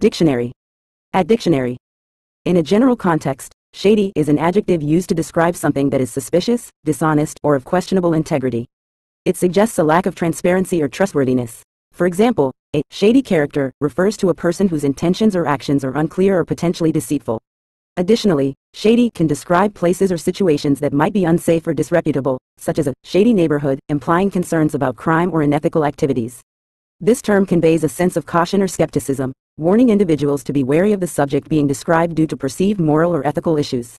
Dictionary. At dictionary. In a general context, shady is an adjective used to describe something that is suspicious, dishonest, or of questionable integrity. It suggests a lack of transparency or trustworthiness. For example, a shady character refers to a person whose intentions or actions are unclear or potentially deceitful. Additionally, shady can describe places or situations that might be unsafe or disreputable, such as a shady neighborhood, implying concerns about crime or unethical activities. This term conveys a sense of caution or skepticism, warning individuals to be wary of the subject being described due to perceived moral or ethical issues.